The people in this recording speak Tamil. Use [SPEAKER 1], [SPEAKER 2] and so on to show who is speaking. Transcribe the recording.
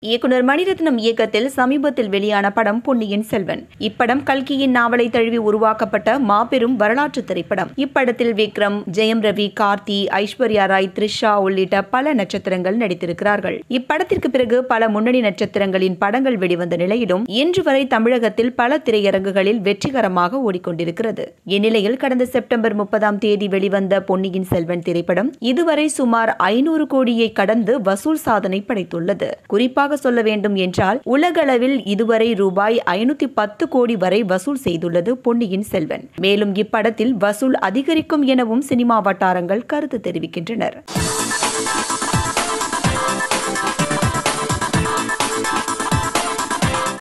[SPEAKER 1] இயக்குனர் மணிரத்னம் இயக்கத்தில் சமீபத்தில் வெளியான படம் பொன்னியின் செல்வன். இப்படம் கல்கியின் நாவலை தழுவி உருவாக்கப்பட்ட மாபெரும் வரலாற்று திரைப்படம். இப்படத்தில் விக்ரம் ஜெயம் ரவி கார்த்தி ஐஸ்வர்யா ராய் த்ரிஷா உள்ளிட்ட பல நட்சத்திரங்கள் நடித்திருக்கிறார்கள். இப்படத்திற்கு பிறகு பல முன்னணி நட்சத்திரங்களின் படங்கள் வெளிவந்த நிலையிலும் இன்று வரை தமிழகத்தில் பல திரையரங்குகளில் வெற்றிகரமாக ஓடிக்கொண்டிருக்கிறது. இந்நிலையில் கடந்த செப்டம்பர் முப்பதாம் தேதி வெளிவந்த பொன்னியின் செல்வன் திரைப்படம் இதுவரை சுமார் ஐநூறு கோடியை கடந்து வசூல் சாதனை படைத்துள்ளது. குறிப்பாக சொல்ல வேண்டும் என்றால் உலகளவில் இதுவரை ரூபாய் ஐநூத்தி பத்து கோடி வரை வசூல் செய்துள்ளது பொன்னியின் செல்வன். மேலும் இப்படத்தில் வசூல் அதிகரிக்கும் எனவும் சினிமா வட்டாரங்கள் கருத்து தெரிவிக்கின்றனர்.